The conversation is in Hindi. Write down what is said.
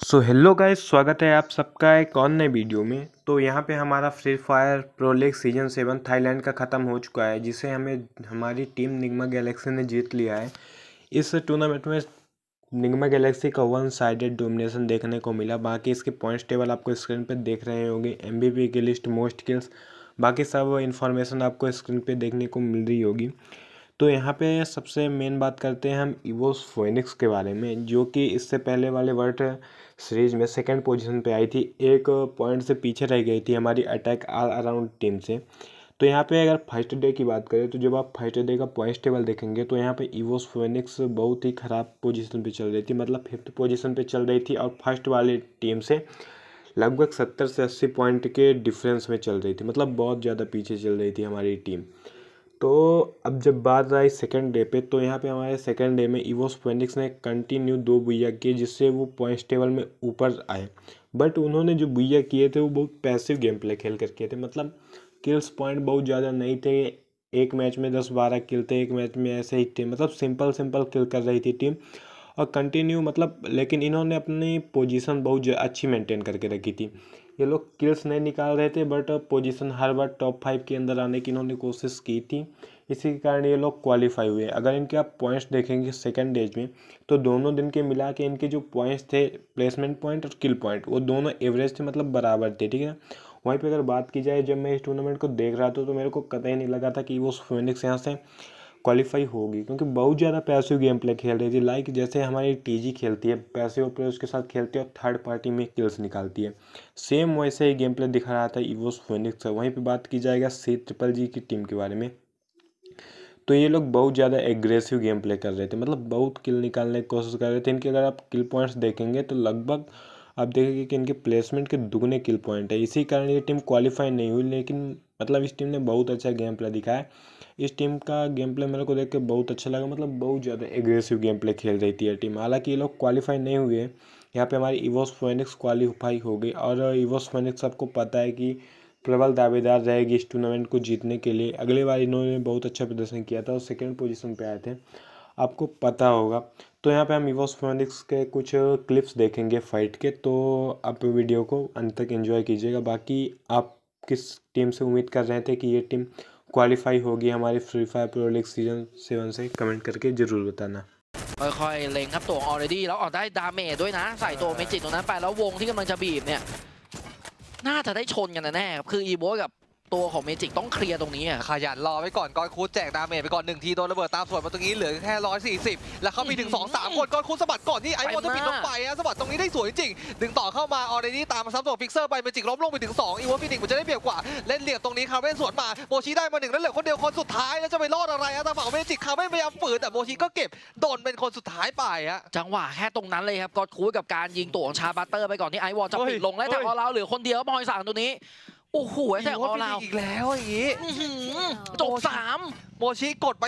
सो हेलो गाइस स्वागत है आप सबका एक और नए वीडियो में। तो यहाँ पे हमारा Free Fire pro league season seven Thailand का ख़त्म हो चुका है, जिसे हमें, हमारी टीम निगमा गैलेक्सी ने जीत लिया है। इस टूर्नामेंट में निगमा गैलेक्सी का वन साइडेड डोमिनेशन देखने को मिला। बाकी इसके पॉइंट्स टेबल आपको स्क्रीन पर देख रहे होंगे। एम की लिस्ट मोस्ट किल्स बाकी सब इन्फॉर्मेशन आपको स्क्रीन पर देखने को मिल रही होगी। तो यहाँ पे सबसे मेन बात करते हैं हम इवोस फोनिक्स के बारे में, जो कि इससे पहले वाले वर्ल्ड सीरीज़ में सेकंड पोजीशन पे आई थी। एक पॉइंट से पीछे रह गई थी हमारी अटैक ऑल अराउंड टीम से। तो यहाँ पे अगर फ़र्स्ट डे की बात करें तो जब आप फ़र्स्ट डे का पॉइंट टेबल देखेंगे तो यहाँ पे इवोस फोनिक्स बहुत ही ख़राब पोजीशन पे चल रही थी मतलब फिफ्थ पोजीशन पे चल रही थी और फ़र्स्ट वाली टीम से लगभग सत्तर से अस्सी पॉइंट के डिफरेंस में चल रही थी मतलब बहुत ज़्यादा पीछे चल रही थी हमारी टीम तो अब जब बात आई सेकेंड डे पे तो यहाँ पे हमारे सेकेंड डे में इवोस फोनिक्स ने कंटिन्यू दो बुइया किए जिससे वो पॉइंट्स टेबल में ऊपर आए। बट उन्होंने जो बुइया किए थे, वो बहुत पैसिव गेम प्ले खेल कर किए थे। मतलब किल्स पॉइंट बहुत ज़्यादा नहीं थे। एक मैच में दस बारह किल थे, एक मैच में ऐसे ही थे। मतलब सिंपल सिंपल किल कर रही थी टीम और कंटिन्यू मतलब लेकिन इन्होंने अपनी पोजीशन बहुत अच्छी मेंटेन करके रखी थी। ये लोग किल्स नहीं निकाल रहे थे बट पोजीशन हर बार टॉप फाइव के अंदर आने की इन्होंने कोशिश की थी। इसी के कारण ये लोग क्वालिफाई हुए। अगर इनके आप पॉइंट्स देखेंगे सेकेंड डेज़ में तो दोनों दिन के मिला के इनके जो पॉइंट्स थे प्लेसमेंट पॉइंट और किल पॉइंट वो दोनों एवरेज थे मतलब बराबर थे, ठीक है? वहीं पे अगर बात की जाए, जब मैं इस टूर्नामेंट को देख रहा था तो मेरे को कतई नहीं लगा था कि वो फिनिक्स यहाँ से क्वालिफाई होगी, क्योंकि बहुत ज़्यादा पैसिव गेम प्ले खेल रही थी। लाइक जैसे हमारी टीजी खेलती है पैसिव प्लेयर्स के साथ खेलती है और थर्ड पार्टी में किल्स निकालती है। सेम वैसे ही गेम प्ले दिखा रहा था इवोस फोनिक्स वहीं पे बात की जाएगा सी ट्रिपल जी की टीम के बारे में। तो ये लोग बहुत ज़्यादा एग्रेसिव गेम प्ले कर रहे थे। मतलब बहुत किल निकालने की कोशिश कर रहे थे। इनके अगर आप किल पॉइंट्स देखेंगे तो लगभग आप देखेंगे कि इनके प्लेसमेंट के दुगने किल पॉइंट है। इसी कारण ये टीम क्वालिफाई नहीं हुई, लेकिन मतलब इस टीम ने बहुत अच्छा गेम प्ले दिखाया। इस टीम का गेम प्ले मेरे को देख के बहुत अच्छा लगा मतलब बहुत ज़्यादा एग्रेसिव गेम प्ले खेल रही थी ये टीम हालाँकि ये लोग क्वालिफाई नहीं हुए यहाँ पे हमारी इवोस फोनिक्स क्वालिफाई हो गई, और इवोस फोनिक्स सबको पता है कि प्रबल दावेदार रहेगी इस टूर्नामेंट को जीतने के लिए। अगले बार इन्होंने बहुत अच्छा प्रदर्शन किया था और सेकेंड पोजिशन पर आए थे। आपको पता होगा तो यहाँ पे हम इवोस फोनिक्स के कुछ क्लिप्स देखेंगे फाइट के तो आप वीडियो को अंत तक एंजॉय कीजिएगा बाकी आप किस टीम से उम्मीद कर रहे थे कि ये टीम क्वालिफाई होगी हमारी Free Fire Pro League season seven से कमेंट करके ज़रूर बताना ค่อยๆเล็งครับตัวออเรดี้แล้วออกได้ดาเมจด้วยนะ ใส่ตัวเมจิกตรงนั้นไปแล้ววงที่กำลังจะบีบเนี่ย น่าจะได้ชนกันแน่ๆครับคืออีโวกับ ตัวของเมจิกต้องเคลียร์ตรงนี้อะขยันรอไว้ก่อนก้อนคูดแจกดาเมจไปก่อนหนึ่งทีโดนระเบิดตามส่วนมาตรงนี้เหลือแค่ 140 แล้วเขามีถึง 2 3 คนก้อนคูดสะบัดก่อนที่ไอวอนจะปิดลงไปนะสะบัดตรงนี้ได้สวยจริง ดึงต่อเข้ามาออเรดี้ตามมาซับตัวฟิกเซอร์ไปเมจิกล้มลงไปถึง 2 อีวอนฟินิกมันจะได้เปรียบกว่า เล่นเหลี่ยมตรงนี้คาเว่นสวนมาโมชิได้มาหนึ่งแล้วเหลือคนเดียวคนสุดท้ายแล้วจะไปรอดอะไรอะทางฝั่งเมจิกคาเว่นพยายามฝืนแต่โมชิก็เก็บโดนเป็นคนสุดท้ายไปอะจังหวะแค่ตรงนั้นเลยครับกอดคูดกับการยิงตัวของชาบัตเตอร์ไปก่อนที่ไอวอลจะเฮ้ยปิดลงและจากเฮ้ยของเราเหลือคนเดียวบอยสั่งตัวนี้ โอ้โหไอ้แต่อีขวออนงฟิเรานิกอีกแล้วอย่างงี้อื้อหือจบสามโมชิกดไป